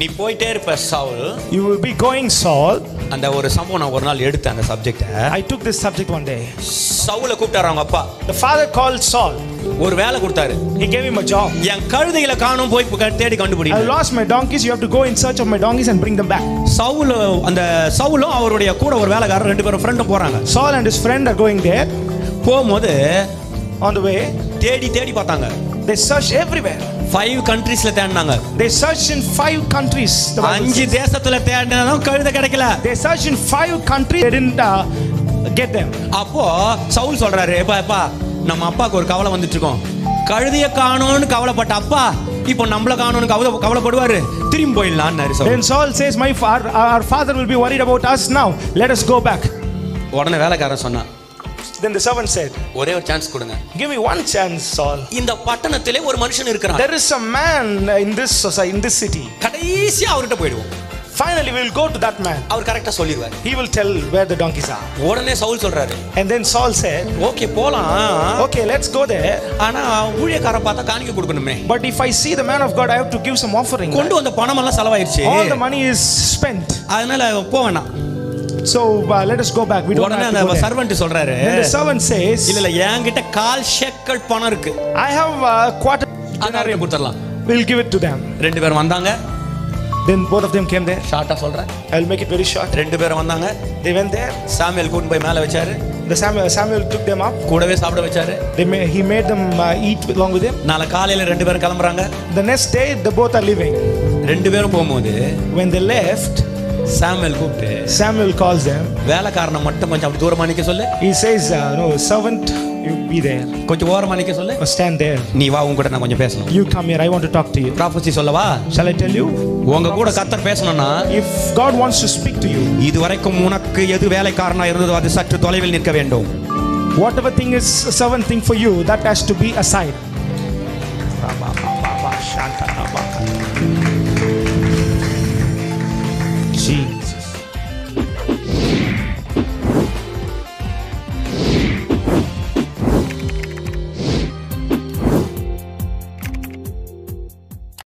நீ போயிட்டே இருப்ப Saul You will be going, Saul. அந்த ஒரு சம்பவம் நான் ஒரு நாள் எடுத்தேன் அந்த சப்ஜெக்ட I took this subject one day. சவுல கூப்பிட்டாரு அவங்க அப்பா The father called Saul. ஒரு வேலை கொடுத்தாரு He gave him a job. என் கழுதைகளை காணும் போய் க- தேடி கண்டுபிடி I lost my donkeys. You have to go in search of my donkeys and bring them back. Saul அந்த சவுலும் அவருடைய கூட ஒரு வேலைக்காரர் ரெண்டு பேரும் ஃப்ரெண்டும் போறாங்க Saul and his friend are going there. போகும்போது On the way, தேடி தேடி பார்த்தாங்க they searched everywhere. ஃபைவ் கண்ட்ரீஸ்ல தேடினாங்க They searched in five countries. The Bible அஞ்சு. தேசத்துல தேடினாலும் கழுதை கிடைக்கல They searched in five countries. They didn't uh, get them. அப்போ சவுல் சொல்றாரு எப்பா எப்பா நம்ம அப்பாவுக்கு ஒரு கவலை வந்துட்டு இருக்கோம் கழுதைய காணோம்னு கவலைப்பட்ட அப்பா இப்போ நம்மள காணோம்னு கவலை கவலைப்படுவாரு திரும்பி போயிடலான்னு Then Saul says, "My fa- our father will be worried about us now. Let us go back." உடனே வேலைக்காரன் சொன்னான் Then the servant said, ஒரே ஒரு சான்ஸ் கொடுங்க "Give me one chance, Saul. இந்த பட்டணத்திலே ஒரு மனுஷன் இருக்கிறான் There is a man in this society, in this city. கடைசியா அவர்கிட்ட போயிடுவோம் Finally, we will go to that man. அவர் கரெக்டா சொல்லிடுவார் He will tell where the donkeys are." உடனே சவுல் சொல்றாரு And then Saul said, okay போலாம் "Okay, let's go there. ஆனா ஊழியக்காரன் பார்த்தா காணிக்க கொடுக்கணுமே But if I see the man of God, I have to give some offering. கொண்டு வந்த பணம் எல்லாம் செலவாயிருச்சு All the money is spent. அதனால போ வேணாம் So uh, let us go back. We don't உடனே have to அந்த go there." சர்வெண்ட் சொல்றாரு the servant says, இல்ல இல்ல என்கிட்ட கால் ஷெக்கல் பணம் இருக்கு I have a quarter. அதை கொடுத்துடலாம் We'll give it to them. ரெண்டு பேரும் வந்தாங்க Then both of them came there. ஷார்ட்டா சொல்றேன் I'll make it very short. ரெண்டு பேரும் வந்தாங்க They went there. சாமியல் கூட்டு போய் மேல வச்சாரு The Samuel, Samuel took them up. கூடவே சாப்பிட வச்சாரு They he made them uh, eat along with him. நாளை காலையில ரெண்டு பேரும் கிளம்புறாங்க The next day, the both are leaving. ரெண்டு பேரும் போகும்போது When they left, சாமுவேல் கூப்பிட்டு Samuel calls them. வேலைக்காரனை மட்டும் கொஞ்சம் அப்படி தூரமா நிக்க சொல்லு He says, uh, "No, servant, you be there கொஞ்சம் ஓரமா நிக்க சொல்லு stand there. நீ வா உன் கூட நான் கொஞ்சம் பேசணும் You come here. I want to talk to you." Prophecy சொல்லவா Shall I tell you? உங்க கூட கத்தர் பேசணும்னா If God wants to speak to you, இதுவரைக்கும் உனக்கு எது வேலைக்காரனா இருந்ததோ அது சற்று தொலைவில் நிற்க வேண்டும் whatever thing is a servant thing for you, that has to be aside. see.